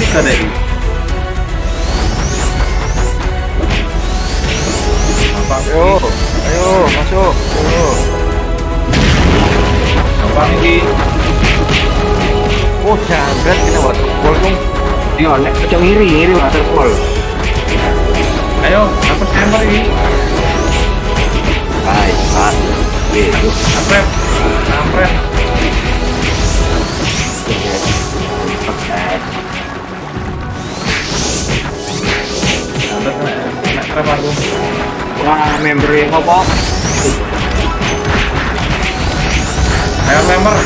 bisa deh. Apa? Ayo, ayo masuk. Ayo. Apa ini? Oh, jangkret kena waterfall dong. Yo, nek ojo ngiri. Ayo, apa hammer ini? Baik, Pak. Wih, Ampret, ampret. Kena trap aku. Wah, member yang apa? Ayo hammer.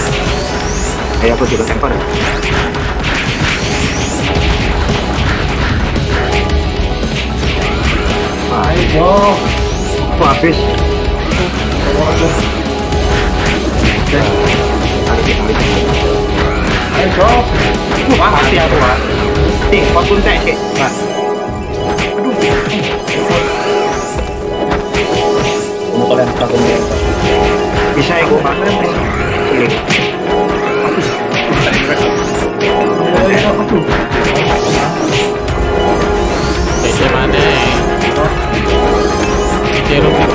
Ayo aku juga temper. Ayo, Aku habis. Ayo. Wah, mati aku pak. Nih, kau pun teh, Kek. Pak kalian bisa ego mana ini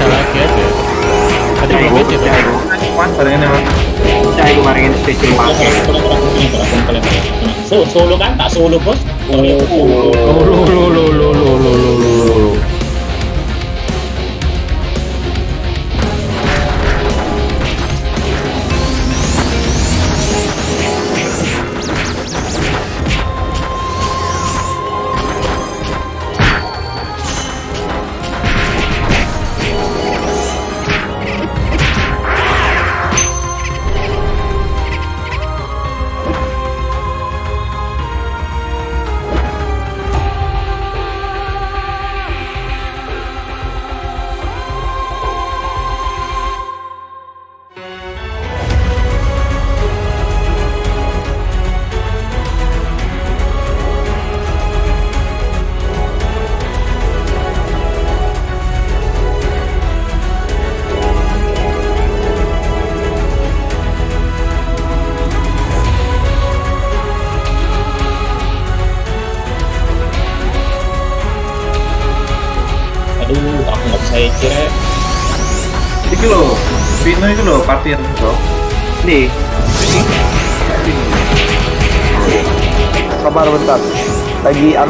lagi aja Ada yang Kuat pakai Solo kan tak solo bos Solo Solo Solo Solo Solo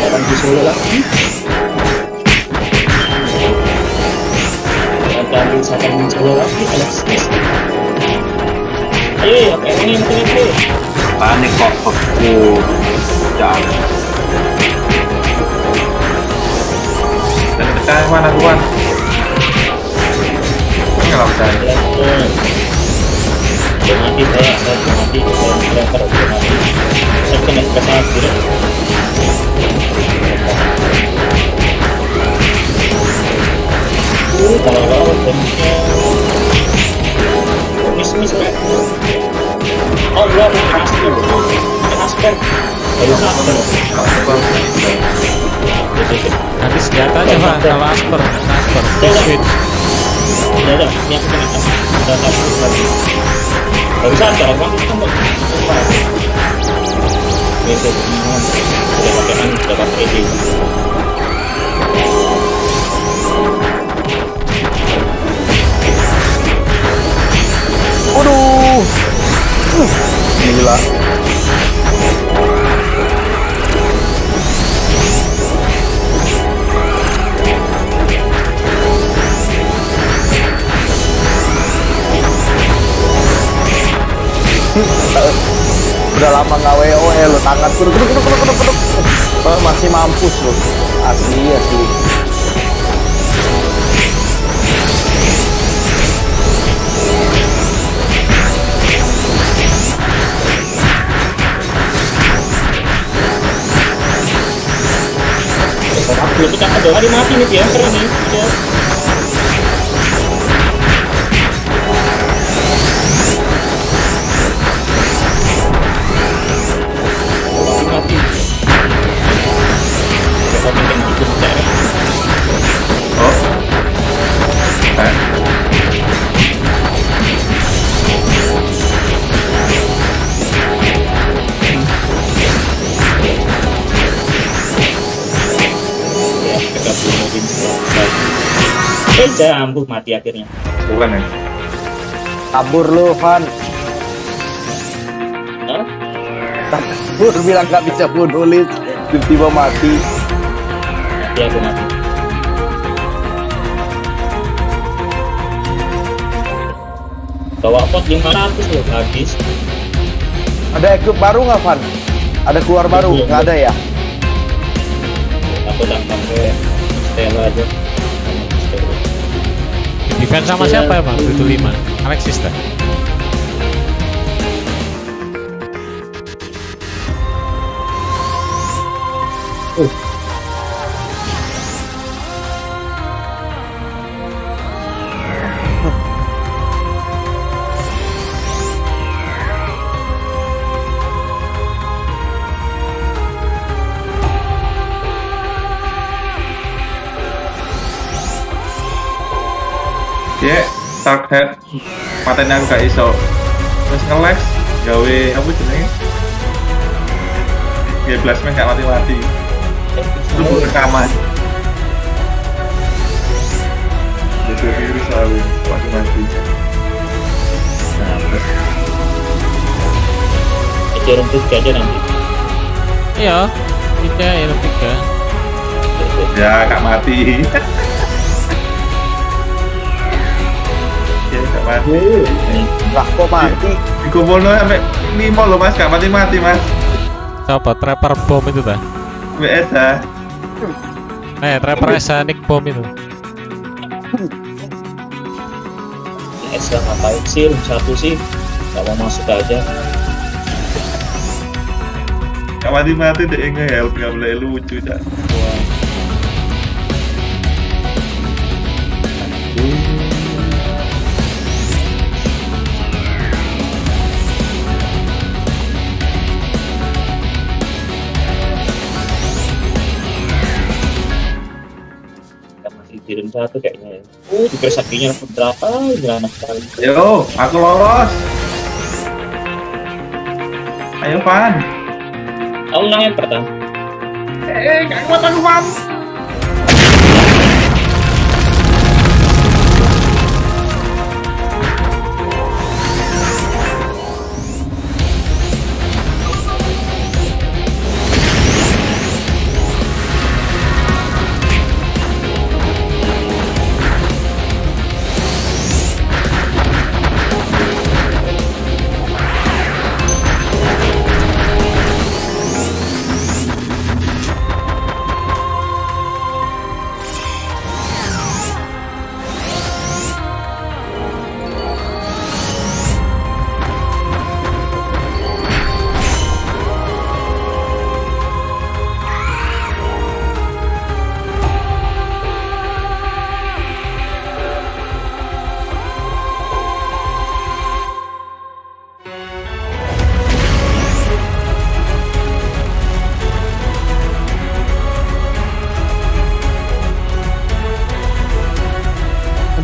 akan disolo lagi akan mencoba lagi Alexis ayo apa ini yang panik kok aku jangan dan tekan mana tuan ini kalau percaya mati saya mati saya mati saya mati saya mati saya mati saya mati dulu kalau miss miss pak oh dua transfer transfer harus asper nanti senjata coba kalau asper transfer speed udah udah ini aku kena udah satu lagi baru satu orang itu mau ini udah pakai kan udah pakai ini Waduh. Uh, gila. Udah lama nggak WO ya lo tangan kuduk kuduk. Oh, masih mampus lo. Asli asli. Belum pecah kedua kali mati nih dia keren nih saya ampuh mati akhirnya Bukan ya? Kabur lu, Van. Hah? Kabur bilang nggak bisa bunuh Lis. Tiba-tiba mati. mati aku mati bawa pot 500 loh habis Ada equip baru nggak, Van? Ada keluar baru? Belum. Nggak ada ya? aku tak pakai Stella aja. Defense sama Iya. siapa emang? Itu 5 Alexis dah Ya, Head. Matanya aku gak iso. Terus ngeles, gawe apa jenenge? Ya plasma gak mati-mati. Itu rekaman. Itu virus lalu mati-mati. Nah, terus Aja rumput aja nanti Iya Tiga ya tiga ya gak mati. gak mati. Lah kok mati? Dikumpulno sampai lima loh mas, gak mati-mati mas. Siapa? Trapper bom itu dah WS ah. Eh Trapper Nick bom itu Es lah ngapain sih room satu sih gak mau masuk aja Gak mati-mati deh nge-help, gak boleh lucu dah. Satu kayaknya ya uh di persakinya level berapa gimana sekali Yo, aku lolos. Ayo Pan. aku yang pertama Eh, gak kuat aku Pan.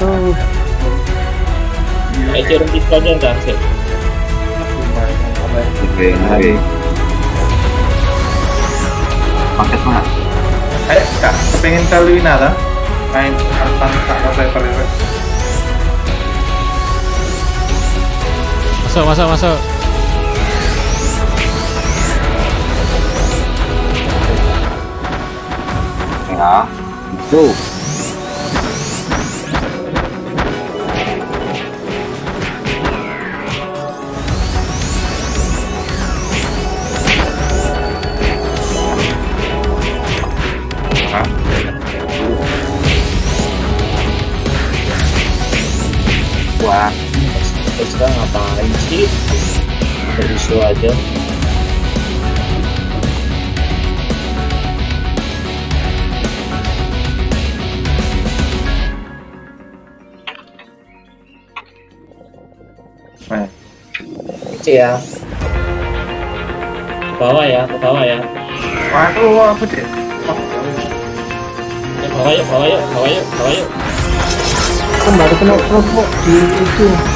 Aduh. aja room tiga aja enggak sih Oke, oke. Paket mana? Ayo, kak, pengen kali ini ada main kak itu. Masuk masuk masuk Ya, itu. kita ngapain sih berisu aja Nah. Kecil ya. Ke bawah ya, ke bawah ya. Waduh, apa sih Ya, bawah yuk, bawah yuk, bawah yuk, bawah yuk. Kan baru kena kelompok di itu.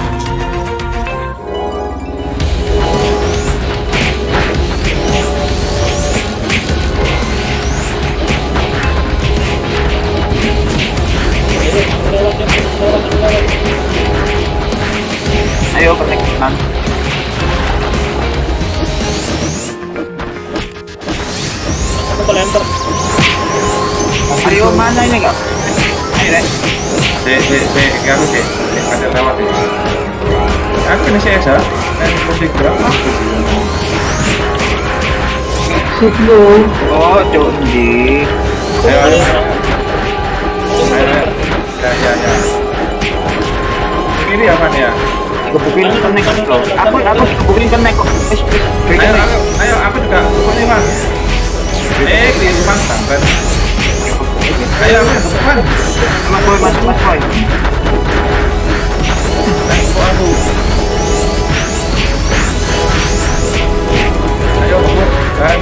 Dek, dek, ada lewat. Aku ini saya salah, dan posisi gerak masuk. Oh, ayo, ayo, ayo. ya, ya, ya. Kiri aman ya. Kebukin kenek loh. Aku aku kebukin kenek kok. Wis wis. Ayo, ayo, ayo, aku juga, pokoknya mas. Eh, kiri mas, sampai. Ayo, ayo, depan. Mas boy masuk mas boy. Aku? Ayo, kebun. kan.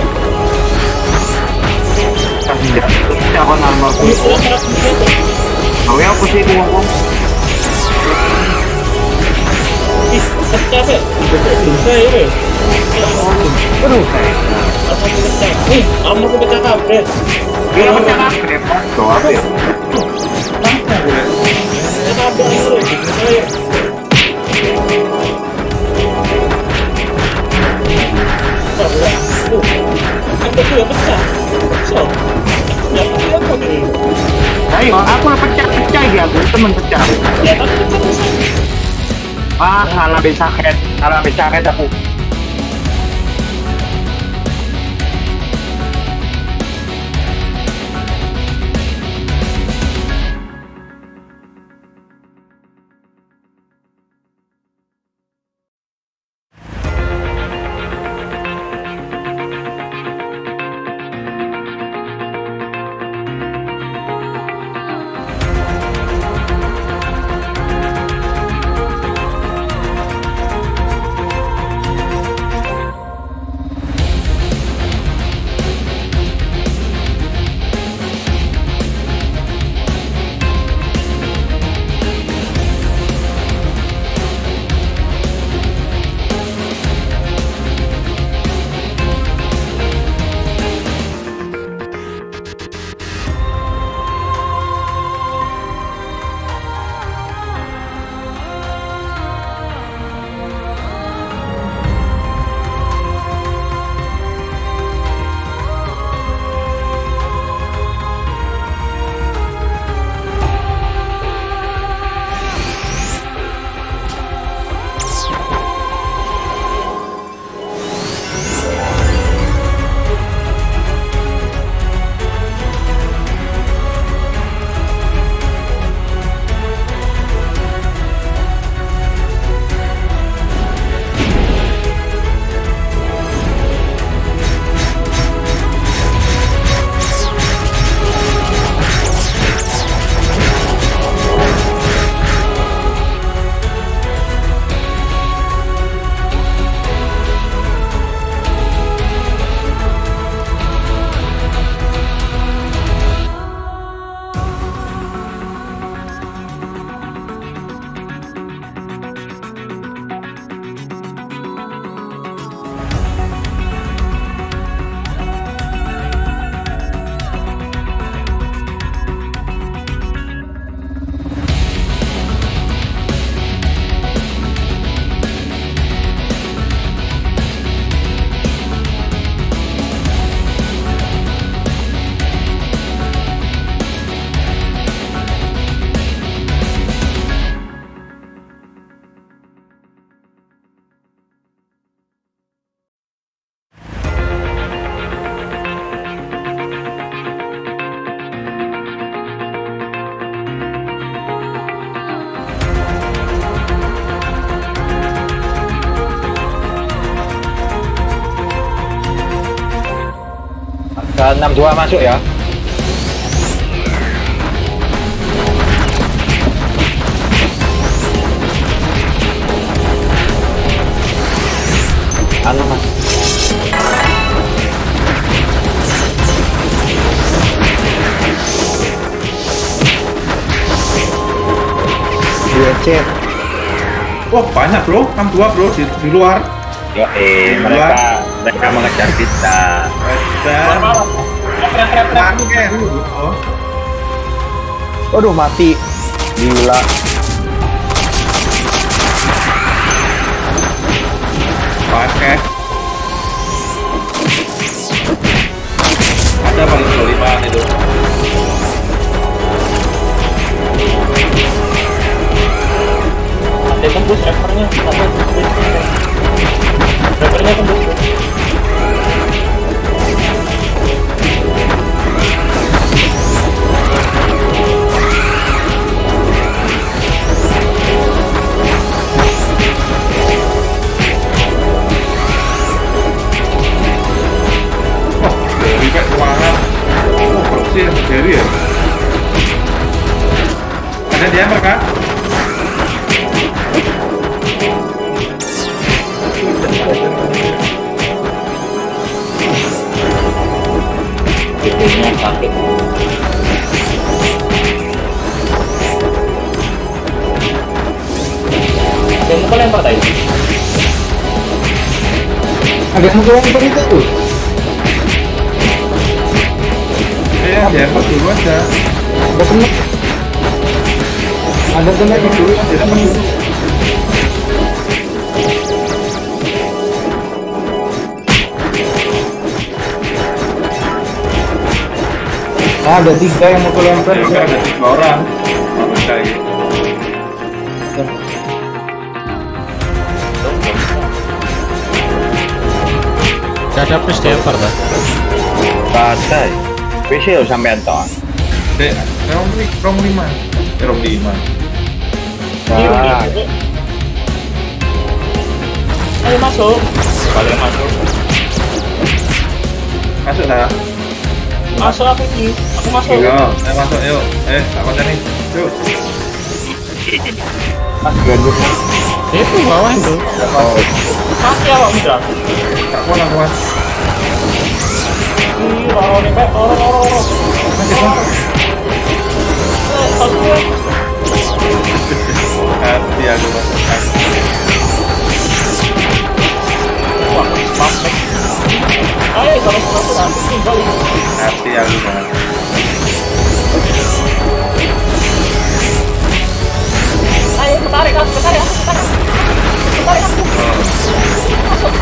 Tidak. Tidak kon normal. Gawe apa sih ku wong? Ih, capek. Bisa ya, weh. Aduh. Ih, kamu pecah kabret. Kira macam apa repot tuh apa ya? Pecah kabret dulu. Aku ya aku temen pecah. Ah, salah aku. 62 masuk ya anu mas iya, banyak bro, 62 bro di, di luar. Yo, eh, mereka mereka mengejar kita. Mereka. Waduh mati gila pakai. Ada paling itu. Ada tembus refernya, ada tembus. Refernya tembus. Proxy yang dari ya. Ada dia mereka? Titiknya sakit. Ada yang mau lempar tadi? ada yang lempar itu dulu aja. ada kena ada dulu. ah, ada tiga yang mau lempar Ya, kan ada tiga orang. Bisa gitu. Gak ada damper dah. Badai. Wis yo sampean to. Dek, rom rom lima. Rom lima. Wah, Ayo masuk. Balik masuk. Masuk dah. Masuk aku ini. Aku masuk. Yo, ayo masuk yuk. Eh, konten nih. Yuk. Itu bawah itu. Mati awak muda. Tak kuat aku mas. Hati aku mas. Wah. Ayo, kalau aku ketarik aku, ketarik aku. Ketarik aku. Masuk,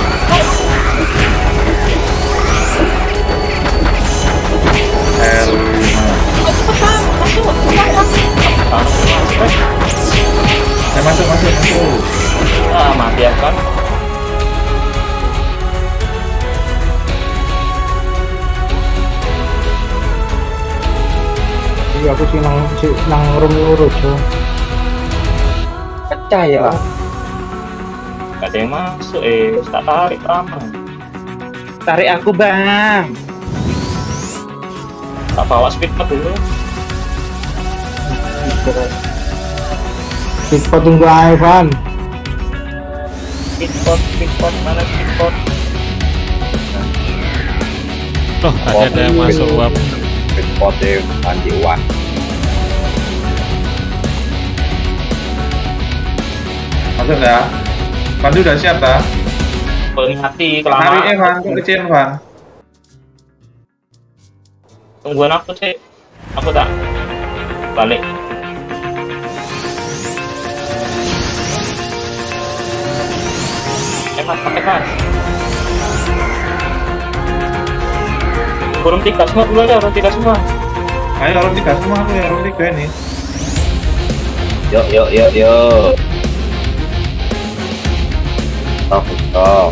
nang room urut so pecah ya. Gak ada yang masuk, eh. Tak tarik lama. Tarik aku, Bang. Tak bawa speedpad dulu. Kita tunggu Ivan Speedpad, speedpad, mana speedpad? Loh, tadi ada yang masuk uap. Spotnya anti uang. Masuk dah. Pandu udah siap dah. Paling hati, Hari eh kelamaan. Van, kok kecil Van. Tungguin aku sih. Aku tak balik. Eh mas, pakai mas. Kurang tiga semua dulu aja, kurang tiga semua. Ayo orang tiga semua aku ya orang tiga ini. Yuk, yuk, yuk, yuk. Stop.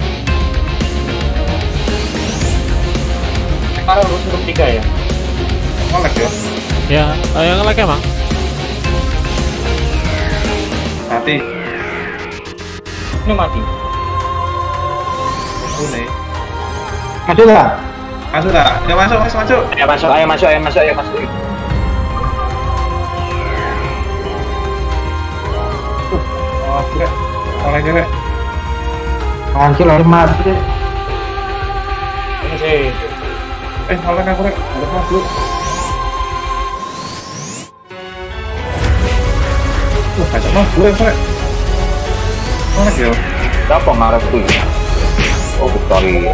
Sekarang harus tiga ya. Molek ya. Ya, eh, yang lagi emang. Mati. Ini mati. Ini. masuk gak? Masuk dah. Ya masuk masuk masuk. Ayo masuk, ayo masuk, ayo masuk, ayo masuk. Oh, kira. Oleh kira. Anjir lari mati. Ini sih. Eh, nolong aku rek. Ada lu. Wah, kacau mas lu rek. rek. Mana dia? Siapa ngarep tuh? Oh, Victory.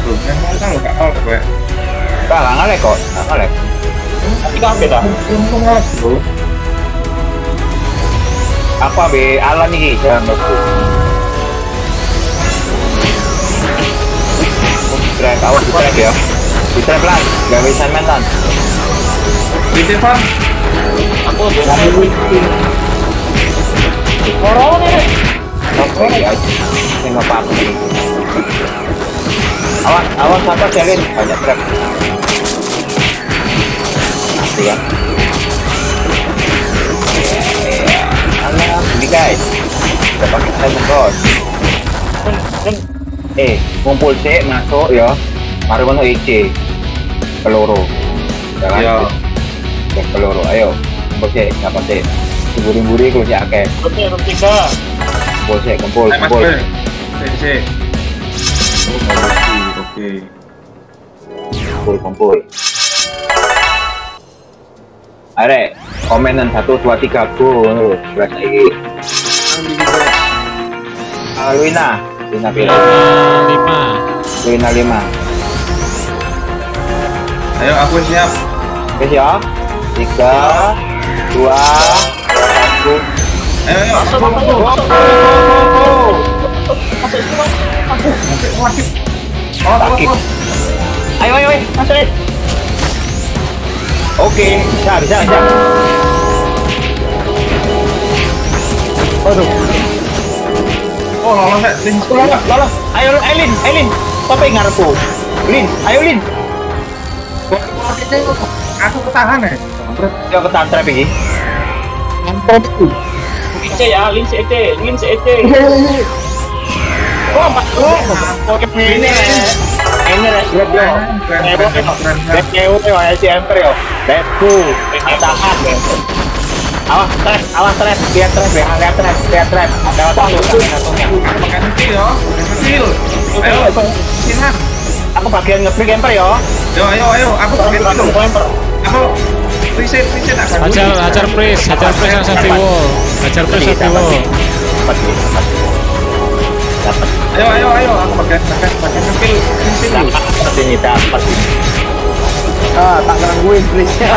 Belum, yang mau kan lu gak tau gue. Enggak, enggak ngarep kok. Enggak ngarep. Tapi dah. Untung ngarep bro. Apa be Alan nih jangan betul. Drive, awas di drive ya. Di drive lan, gak bisa main lan. Di Devan. Aku tuh. Corona nih. Oke ya, nggak apa-apa. Awas, awas apa jalin banyak trap. Mati ya. Ini guys. Kita pakai time bos. Eh, kumpul sih masuk ya. Mari mana EC. Peluru. Jangan. Iya. Ya, peluru. Ayo. Kumpul sih, siapa sih? Buri-buri kalau sih akeh. Oke, belum tiga. Kumpul sih, kumpul, Eh, mas kumpul. gue. Eh, si. Oh, Oke. kumpul kumpul Are, komenan satu dua tiga go, lagi. Ah, Luina pila, lima lima Luina lima. Ayo, aku siap. Oke siap, tiga, dua, satu. Ayo, ayo. Masuk, masuk, masuk. Masuk semua. Masuk. Oh, Sakit. Ayo, ayo, ayo, masuk. ayo. Oke, bisa, bisa, bisa. Aduh, Oh, lolos ya. Lolos. Ayo, Elin, Elin, apa yang ngarepku? Lin, ayo Lin. Aku ketahan ya. Yo ketan trap iki. EC ya, lin EC, lin EC. Oh, empat Oke, ini. Ini res grab yo. Ngewo yo. Grab yo si emper yo. Let's go. Tahan. Awas trap, awas trap, lihat trap ya, lihat trap, lihat trap. Lewat satu satunya. Pakai skill yo. Skill. Ayo, sinan. Aku bagian ngebreak emper yo. Yo, ayo, ayo. Aku pakai skill. Aku reset, reset akan hajar hajar pris hajar pris yang safety wall hajar pris safety wall Dapat, dapat. Dapat. Ayo, ayo, ayo. Aku pakai pakai pakai. Skill dulu. Dapat ini, dapat ini. Ah, tak gangguin please-nya.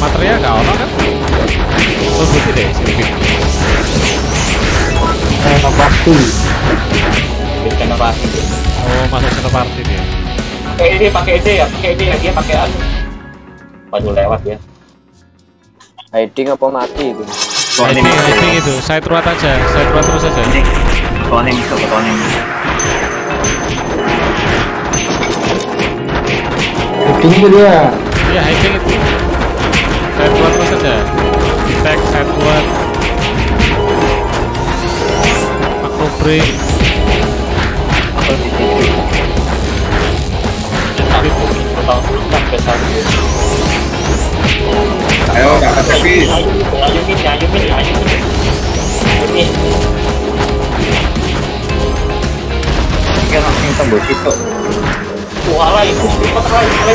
material gak ono kan oh putih deh silpit Bikin apa? oh masuk satu party dia Pakai ide, pakai ide ya, pakai ide ya, dia pakai anu. Waduh lewat ya. hiding apa mati itu? hiding hiding itu side road aja side road terus aja Ini, ketuanin, ketuanin. iya hiding itu side road terus aja tag side road macro break Total belum sampai satu. Ayo, dapat tapi. Ayumin, ayumin, ayumin. Ini Ini langsung tembus itu. suara itu cepat cepat, mulai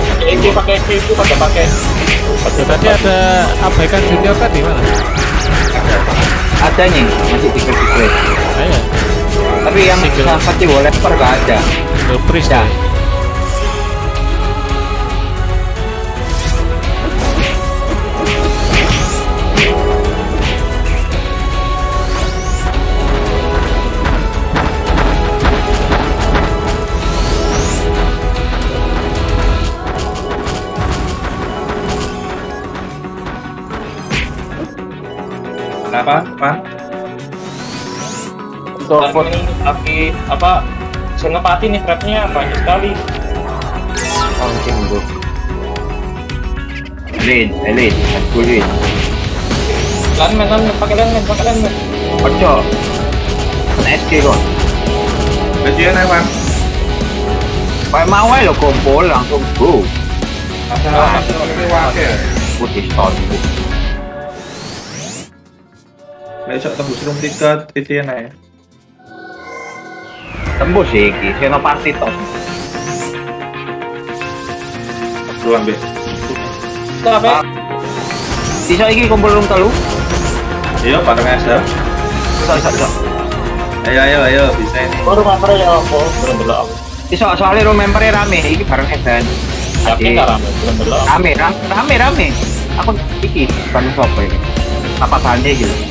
Ini pakai itu pakai pakai. Tuh, tadi ada abaikan junior tadi mana Ada nih, masih tiga tiga. ayo Tapi yang Single. seperti wallpaper gak ada. Ya. Ini tapi apa senopati nih trapnya banyak sekali. anjing bro. Lin, Lin, aku. Landman, landman, pakai landman, pakai landman. Ojo. SK kok. Bajuan Evan. Kayak mau lo kumpul langsung go. Masalah. Putih stone. Besok tembus room 3 titian aja. Tembus sih iki, senopati tos. Lu ambil. Itu apa? ya? Iso iki kumpul rung telu. Iya, bareng aja. Iso iso iso. Ayo, ayo, ayo, bisa ini. Baru member ya aku, belum belum. Iso soalnya room member rame, iki bareng event. Tapi nggak rame, belum belum. Rame, rame, rame, rame. Aku iki bareng sopo iki. Apa kande gitu.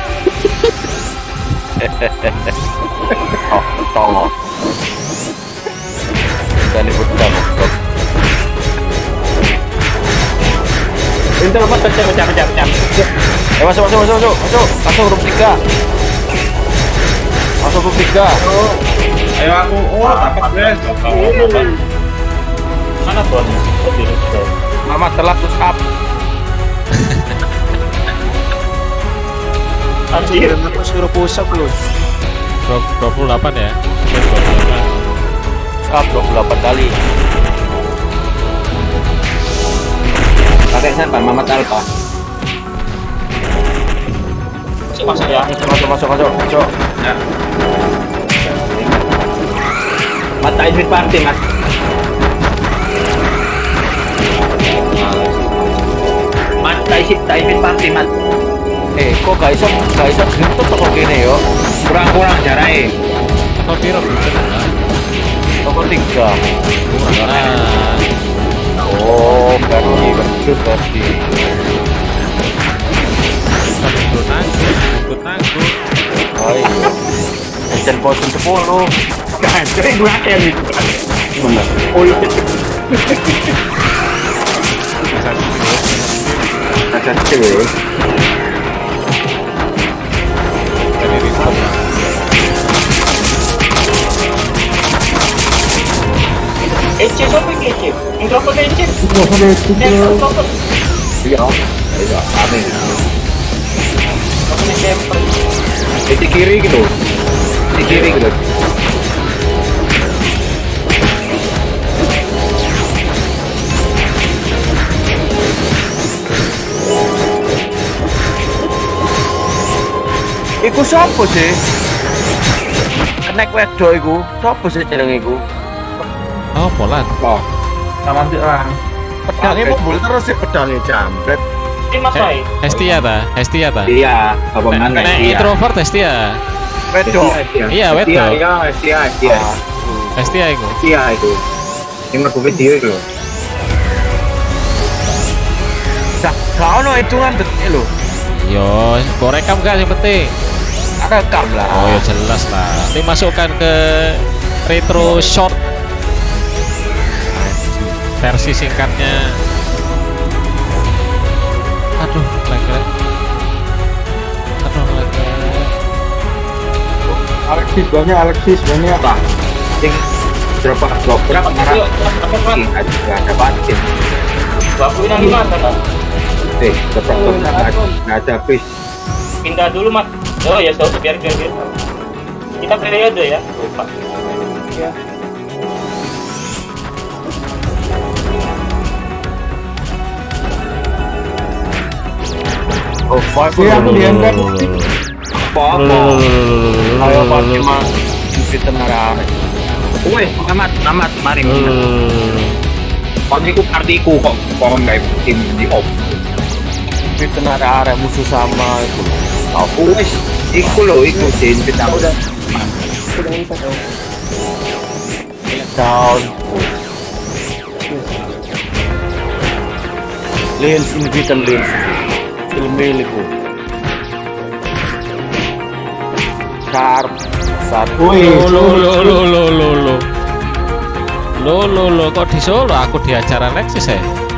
Oh, tolong. Dan ibu kamu. Itu apa pecah pecah pecah pecah. Eh, masuk, masuk, masuk, masuk, masuk, masuk room tiga. Masuk room tiga. Ayo aku. Oh, dapat guys. Mana tuan? Di sini. Mama telat push up. Anjir. aku suruh push up lu. 28 ya. 28. Up 28 kali. Pakai siapa? Mamat Alfa. Masuk masuk ya. Masuk, masuk, masuk, masuk. Ya. Mata Idris Party, Mas. Mata Idris Party, Mas. Eh, kok gak iso, gak iso gentut kok gini yo. Kurang-kurang jaraknya. Atau piro? Nomor tiga. Nah, Oh, ikut nanggung, ikut nanggung. Oh iya. 10. Jadi gue nih. Oh iya. Ada cewek. Dari Rizal. Ece siapa ini Ece? Mikrofon Ece. Mikrofon Iya. Iya. Amin. Mikrofon Ece. Di kiri gitu. Di kiri gitu. Iku siapa sih? Kenek wedo iku. Siapa sih jeneng iku? Oh, Polan. Oh. Sama sih lah. Pedangnya mobil terus sih pedangnya jambret. Ini Mas Rai. Hestia ta? Hestia ta? Iya. Apa Nek mana? nek introvert Hestia. Wedo. Iya, wedo. Iya, iya, iya, iya. Hestia iku. Iya itu. Ini mergo video itu. loh. Dah, gak ono hitungan detik lho. Yo, kau rekam gak yang penting? Rekam lah. Oh ya jelas lah. Ini masukkan ke retro short versi singkatnya. Aduh, lag lag. Aduh, lag lag. Alexis banyak, Alexis banyak. Pak, sing berapa blok berapa Berapa yuk? Berapa Ih, ada ada banting. Bapak ini kan? Eh, berapa blok nggak ada nggak ada bis. Pindah dulu Mas. Oh ya, sudah biar biar biar. Kita periode ya. Lupa. Oh, five. Iya, aku di ember. Apa-apa. Ayo pasti mah di tenara. Woi, amat, amat, mari. Kon iku partiku kok kon nggak tim di op. Di tenara arek musuh sama itu. Ako guys. Iko lo, iko. Sinpit ako na. Down. Lens, invitan lens. Sharp. Satu. Lo, lo, lo, lo, lo, lo, lo. Lo, lo. Kok di Solo? Aku di acara Nexus ya?